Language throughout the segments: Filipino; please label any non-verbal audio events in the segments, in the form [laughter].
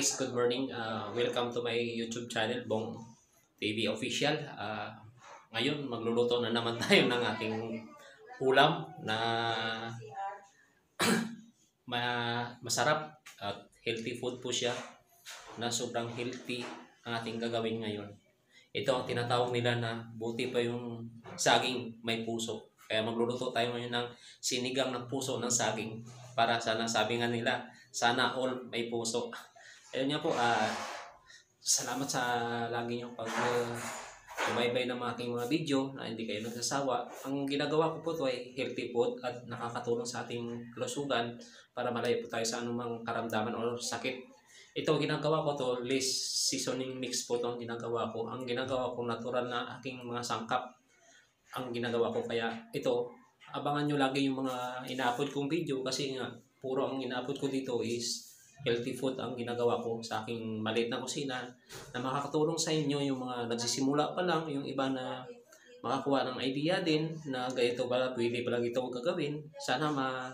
guys, good morning. Uh, welcome to my YouTube channel, Bong TV Official. Uh, ngayon, magluluto na naman [laughs] tayo ng ating ulam na [coughs] ma masarap at healthy food po siya na sobrang healthy ang ating gagawin ngayon. Ito ang tinatawag nila na buti pa yung saging may puso. Kaya magluluto tayo ngayon ng sinigang ng puso ng saging para sana sabi nga nila sana all may puso. [laughs] Ayun nga po, ah salamat sa lagi niyong pag uh, subaybay ng aking mga video na hindi kayo nagsasawa. Ang ginagawa ko po ito ay healthy food at nakakatulong sa ating kalusugan para malayo po tayo sa anumang karamdaman o sakit. Ito ginagawa ko to less seasoning mix po itong ginagawa ko. Ang ginagawa ko natural na aking mga sangkap ang ginagawa ko. Kaya ito, abangan nyo lagi yung mga ina-upload kong video kasi nga puro ang ina-upload ko dito is healthy food ang ginagawa ko sa aking maliit na kusina na makakatulong sa inyo yung mga nagsisimula pa lang, yung iba na makakuha ng idea din na ganito pala, pwede pala ito gagawin. Sana ma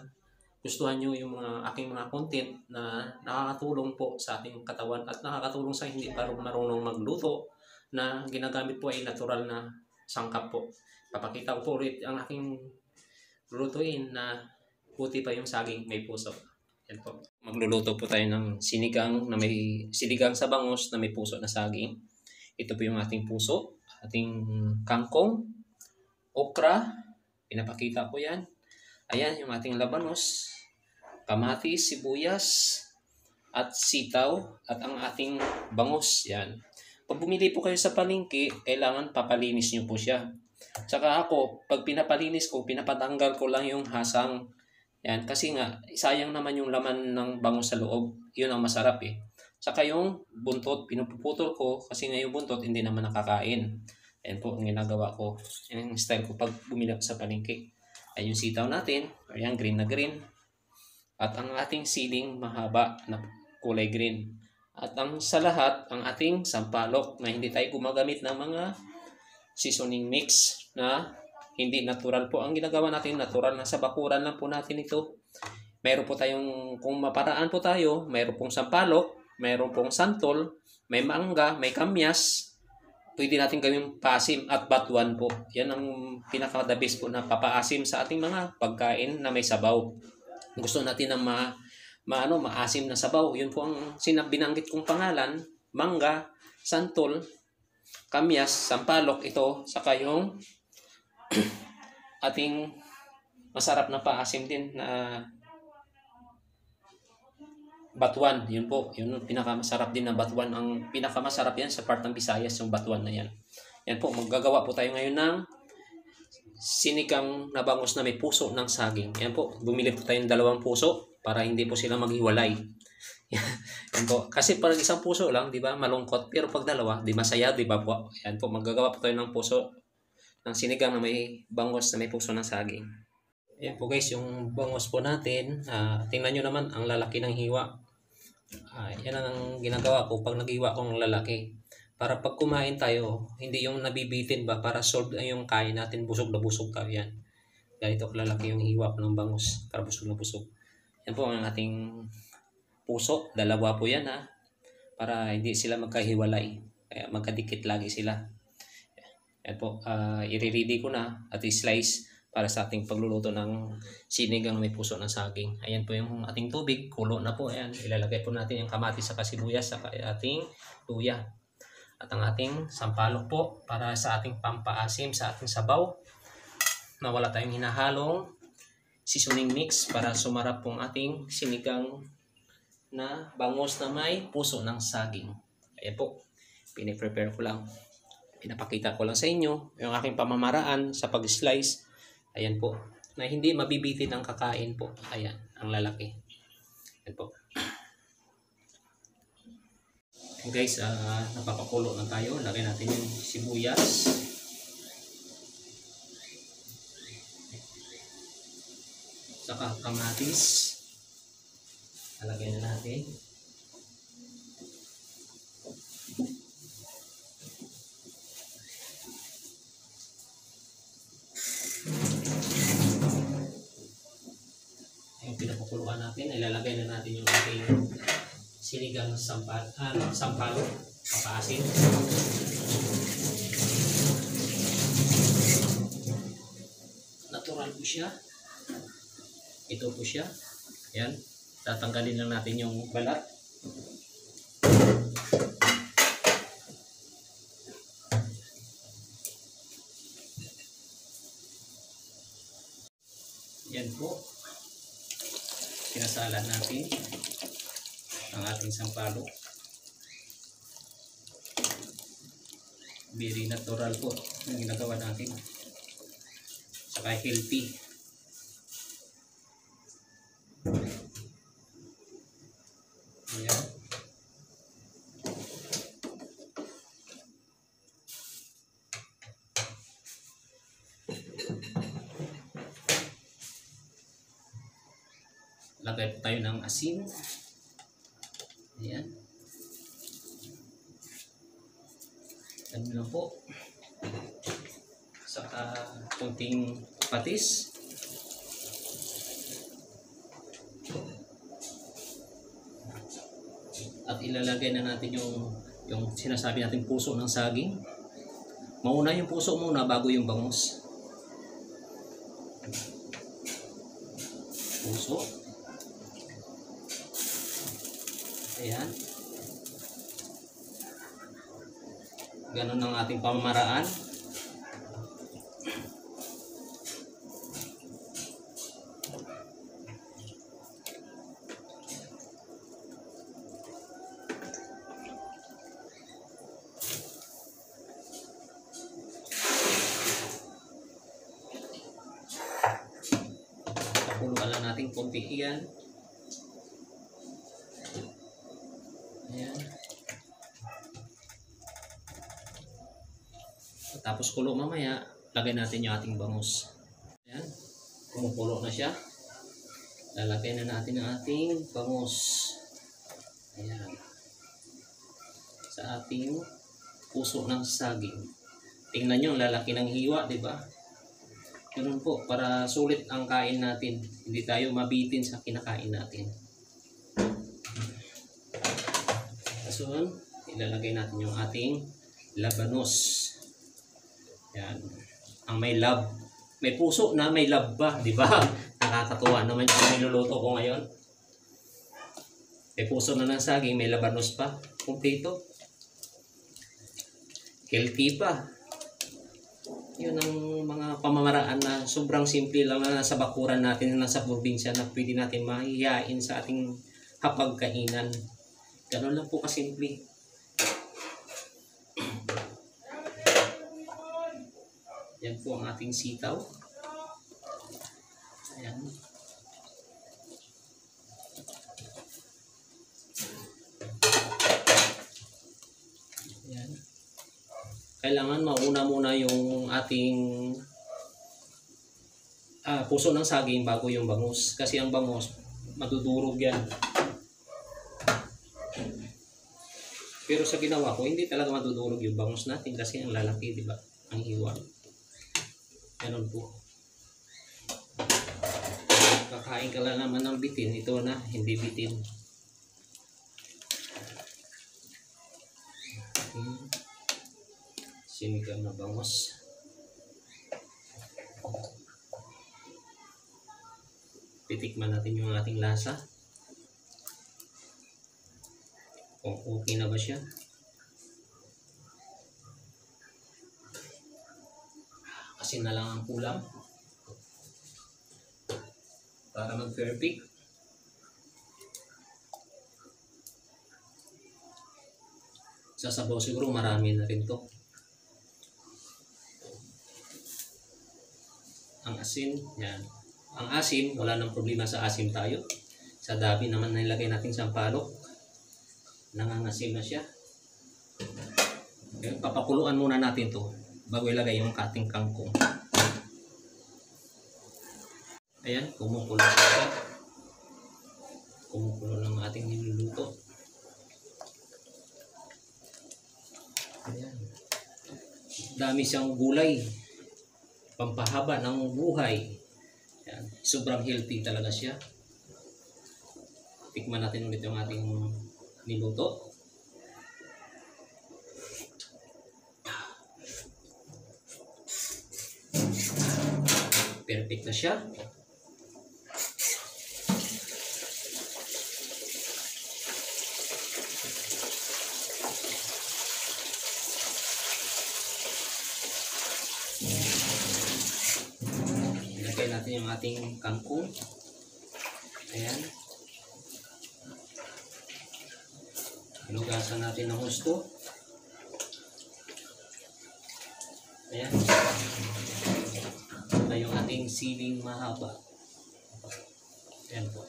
gustuhan nyo yung mga aking mga content na nakakatulong po sa ating katawan at nakakatulong sa hindi pa marunong magluto na ginagamit po ay natural na sangkap po. Papakita ko po ulit ang aking lutuin na buti pa yung saging may puso. Yan po. Magluluto po tayo ng sinigang na may sinigang sa bangus na may puso na saging. Ito po yung ating puso, ating kangkong, okra, pinapakita ko yan. Ayan yung ating labanos, kamatis, sibuyas, at sitaw, at ang ating bangus. Yan. Pag bumili po kayo sa palengke, kailangan papalinis nyo po siya. Tsaka ako, pag pinapalinis ko, pinapatanggal ko lang yung hasang. Yan, kasi nga, sayang naman yung laman ng bangus sa loob. Yun ang masarap eh. Tsaka yung buntot, pinupuputol ko kasi nga yung buntot hindi naman nakakain. Ayan po ang ginagawa ko. Yan ang style ko pag bumili ako sa palengke. Ayan yung sitaw natin. Ayan, green na green. At ang ating siling mahaba na kulay green. At ang sa lahat, ang ating sampalok na hindi tayo gumagamit ng mga seasoning mix na hindi natural po. Ang ginagawa natin, natural na sa bakuran lang po natin ito. Meron po tayong, kung maparaan po tayo, meron pong sampalok, meron pong santol, may mangga, may kamyas, pwede natin gawing pasim at batuan po. Yan ang pinaka-the best po na papaasim sa ating mga pagkain na may sabaw. Gusto natin ng ma, maano, maasim na sabaw. Yun po ang sinabinanggit kong pangalan, mangga, santol, kamyas, sampalok ito, saka yung ating masarap na paasim din na batuan. Yun po, yun pinakamasarap din na batuan. Ang pinakamasarap yan sa part ng Visayas, yung batuan na yan. Yan po, maggagawa po tayo ngayon ng sinigang na bangus na may puso ng saging. Yan po, bumili po tayo ng dalawang puso para hindi po sila maghiwalay. [laughs] yan po. Kasi parang isang puso lang, di ba? Malungkot. Pero pag dalawa, di masaya, di ba po? Yan po, maggagawa po tayo ng puso ng sinigang na may bangus na may puso ng saging. Yan po guys, yung bangus po natin, uh, tingnan nyo naman ang lalaki ng hiwa. Uh, yan ang ginagawa ko pag naghiwa ko ng lalaki. Para pag kumain tayo, hindi yung nabibitin ba, para solve yung kain natin, busog na busog tayo yan. Ganito kalalaki yung hiwa ng bangus, para busog na busog. Yan po ang ating puso, dalawa po yan ha, para hindi sila magkahiwalay. Kaya magkadikit lagi sila. Yan po, uh, i-ready ko na at i-slice para sa ating pagluluto ng sinigang may puso ng saging. Ayan po yung ating tubig, kulo na po. Ayan, ilalagay po natin yung kamatis sa kasibuyas sa ating luya. At ang ating sampalok po para sa ating pampaasim sa ating sabaw na wala tayong hinahalong seasoning mix para sumarap pong ating sinigang na bangus na may puso ng saging. Ayan po, piniprepare ko lang. Pinapakita ko lang sa inyo yung aking pamamaraan sa pag-slice Ayan po. Na hindi mabibitin ang kakain po. Ayan, ang lalaki. Ayan po. Okay guys, uh, napapakulo na tayo. Lagyan natin yung sibuyas. Saka kamatis. Lalagyan na natin. Yung pinapakuluan natin, ilalagay na natin yung ating sinigang sampal, ah, sampalo, papaasin. Natural po siya. Ito po siya. Ayan. Tatanggalin lang natin yung balat. Yan po. Sinasala natin ang ating sampalo. Very natural po ang ginagawa natin. Saka healthy. Lagay po tayo ng asin. Ayan. Ano lang po. Saka kunting patis. At ilalagay na natin yung yung sinasabi natin puso ng saging. Mauna yung puso muna bago yung bangus. Puso. Ayan. Ganon ang ating pamamaraan. Pakuluan lang natin konti iyan. Ayan. Tapos kulo mamaya, lagay natin yung ating bangus. Ayan. Kumukulo na siya. Lalagay na natin ang ating bangus. Ayan. Sa ating puso ng saging. Tingnan nyo, lalaki ng hiwa, di ba? Ganun po, para sulit ang kain natin. Hindi tayo mabitin sa kinakain natin. Kasun, ilalagay natin yung ating labanos. Yan. Ang may lab. May puso na may lab ba, di ba? [laughs] Nakakatuwa naman yung niluluto ko ngayon. May puso na ng saging, may labanos pa. Kumpleto. Healthy pa. Yun ang mga pamamaraan na sobrang simple lang na nasa bakuran natin, na nasa probinsya na pwede natin mahihain sa ating hapagkainan. Ganun lang po kasimple. Yan po ang ating sitaw. Ayan. Ayan. Kailangan mauna muna yung ating ah, puso ng saging bago yung bangus. Kasi ang bangus, madudurog yan. Pero sa ginawa ko, hindi talaga madudurog yung bangus natin kasi ang lalaki, di ba? Ang hiwa. Ganun po. Kakain ka lang naman ng bitin. Ito na, hindi bitin. Hmm. Sinigang na bangus. Titikman natin yung ating lasa. Kung okay na ba siya. Kasi na lang ang kulang. Para mag-perfect. Sa sabaw siguro marami na rin to. Ang asin, yan. Ang asim, wala nang problema sa asim tayo. Sa dami naman na nilagay natin sa palok. Nangangasim na siya. Okay, papakuluan muna natin to bago ilagay yung kating kangkong. Ayan, kumukulo siya. Kumukulo ng ating niluluto. Ayan. Dami siyang gulay. Pampahaba ng buhay. Ayan. Sobrang healthy talaga siya. Tikman natin ulit yung ating niluto. Perfect na siya. Ilagay natin yung ating kangkong. Ayan. Hinugasan natin ng husto. Ayan. Ating siling mahaba. Ayan po.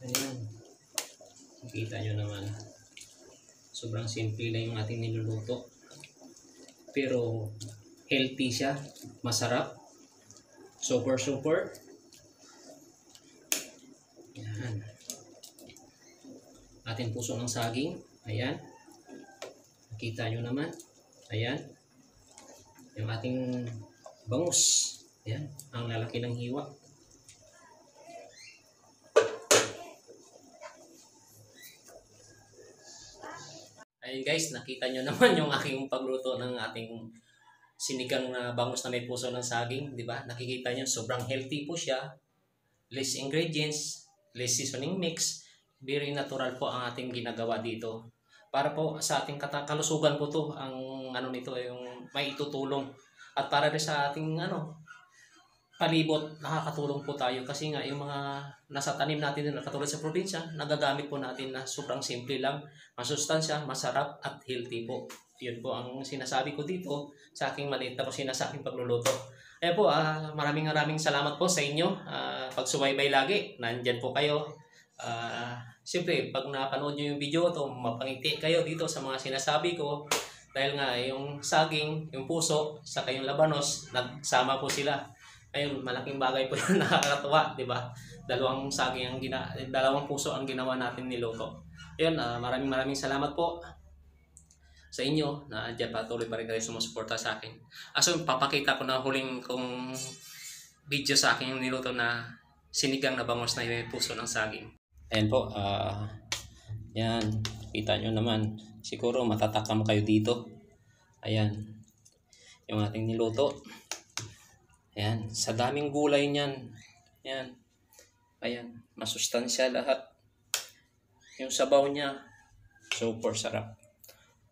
Ayan. Nakita nyo naman. Sobrang simple lang yung ating niluluto. Pero healthy siya. Masarap. Super super. Ayan. Ating puso ng saging. Ayan. Nakita nyo naman. Ayan. Yung ating bangus. Ayan. Ang lalaki ng hiwa. Ayun guys, nakita nyo naman yung aking pagluto ng ating sinigang na bangus na may puso ng saging, di ba? Nakikita nyo, sobrang healthy po siya. Less ingredients, less seasoning mix. Very natural po ang ating ginagawa dito. Para po sa ating kalusugan po to ang ano nito yung may itutulong. At para rin sa ating ano palibot, nakakatulong po tayo kasi nga yung mga nasa tanim natin na katulad sa probinsya, nagagamit po natin na sobrang simple lang masustansya, masarap at healthy po. Yun po ang sinasabi ko dito sa aking maliit na kusina sa pagluluto. Kaya po, ah, maraming maraming salamat po sa inyo. Uh, pagsubaybay lagi, nandyan po kayo. Ah, Siyempre, pag napanood nyo yung video to mapangiti kayo dito sa mga sinasabi ko. Dahil nga, yung saging, yung puso, sa yung labanos, nagsama po sila. Ayun, malaking bagay po [laughs] yun, nakakatuwa, di ba? Dalawang saging ang gina, dalawang puso ang ginawa natin niluto. Ayun, ah, maraming maraming salamat po sa inyo na andyan patuloy pa rin kayo sumusuporta sa akin. Aso papakita ko na huling kong video sa akin yung niluto na sinigang na bangos na yung puso ng saging. Ayan po, ah yan, kita nyo naman. Siguro matatakam kayo dito. Ayan, yung ating niluto. Ayan, sa daming gulay niyan. Ayan, ayan, masustansya lahat. Yung sabaw niya, super sarap.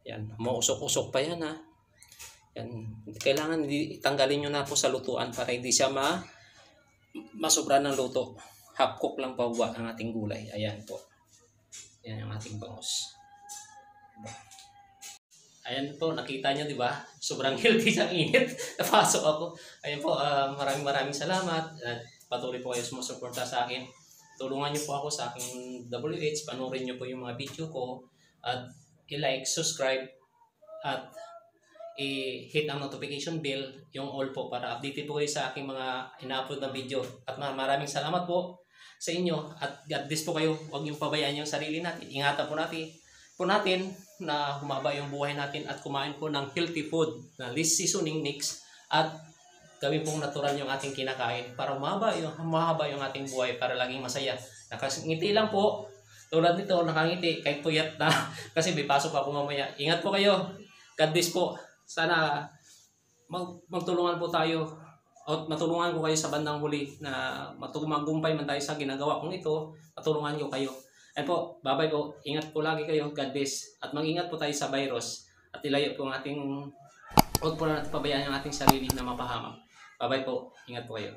Yan, mausok-usok pa yan ha. Yan, kailangan di- tanggalin nyo na po sa lutuan para hindi siya ma masobra ng luto. Half cook lang pa buwa ang ating gulay. Ayan po. Yan yung ating bangus. Diba? Ayan po, nakita nyo, di ba? Sobrang [laughs] healthy sa init. [laughs] Napasok ako. Ayan po, ah, maraming maraming salamat. At patuloy po kayo sumusuporta sa akin. Tulungan nyo po ako sa aking WH. Panoorin nyo po yung mga video ko. At i-like, subscribe, at i-hit ang notification bell, yung all po, para updated po kayo sa aking mga ina-upload na video. At ma- maraming salamat po sa inyo at God bless po kayo. Huwag niyong pabayaan yung sarili natin. Ingatan po natin po natin na humaba yung buhay natin at kumain po ng healthy food na least seasoning mix at gawin pong natural yung ating kinakain para humaba yung, humaba yung ating buhay para laging masaya. Nakangiti lang po. Tulad nito, nakangiti kahit puyat na [laughs] kasi may pasok ako mamaya. Ingat po kayo. God bless po. Sana mag magtulungan po tayo at matulungan ko kayo sa bandang huli na matumagumpay man tayo sa ginagawa kong ito, matulungan ko kayo. Ayun po, babay po. Ingat po lagi kayo. God bless. At mag-ingat po tayo sa virus. At ilayo po ang ating, huwag po na pabayaan ang ating sarili na mapahamak. Babay po. Ingat po kayo.